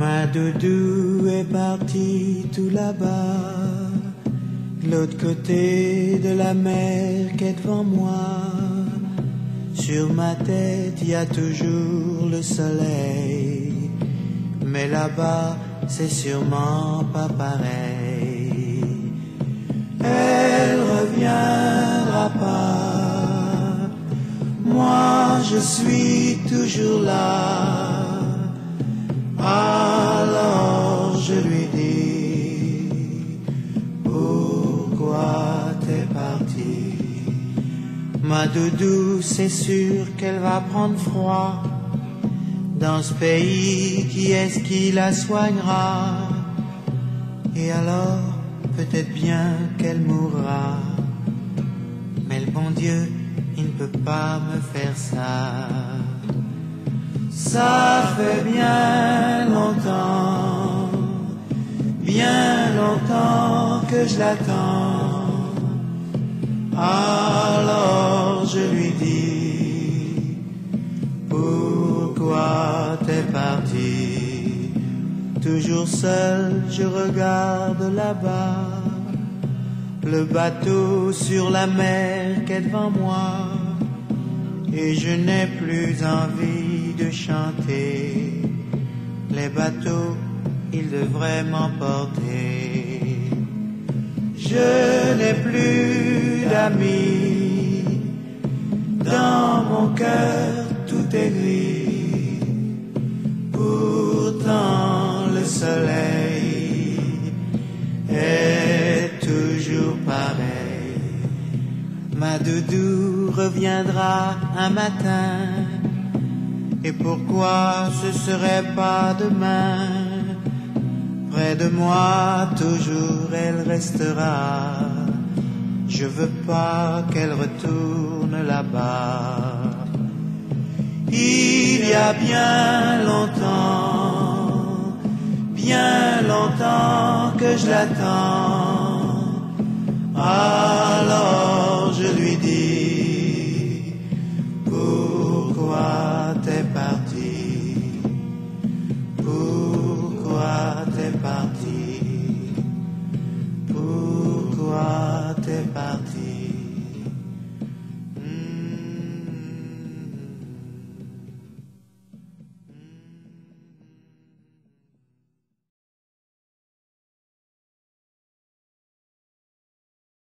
Ma doudou est partie tout là-bas, l'autre côté de la mer qui est devant moi. Sur ma tête, il y a toujours le soleil, mais là-bas, c'est sûrement pas pareil. Elle reviendra pas, moi je suis toujours là. Je lui dis, pourquoi t'es parti? Ma doudou, c'est sûr qu'elle va prendre froid. Dans ce pays, qui est-ce qui la soignera Et alors, peut-être bien qu'elle mourra. Mais le bon Dieu, il ne peut pas me faire ça. Ça fait bien longtemps, je l'attends. Alors je lui dis, pourquoi t'es parti? Toujours seul, je regarde là-bas, le bateau sur la mer qui est devant moi, et je n'ai plus envie de chanter. Les bateaux, ils devraient m'emporter. Je n'ai plus d'amis. Dans mon cœur, tout est gris. Pourtant, le soleil est toujours pareil. Ma doudou reviendra un matin. Et pourquoi ce serait pas demain? Près de moi, toujours elle restera. Je veux pas qu'elle retourne là-bas. Il y a bien longtemps, bien longtemps que je l'attends. Pourquoi t'es parti?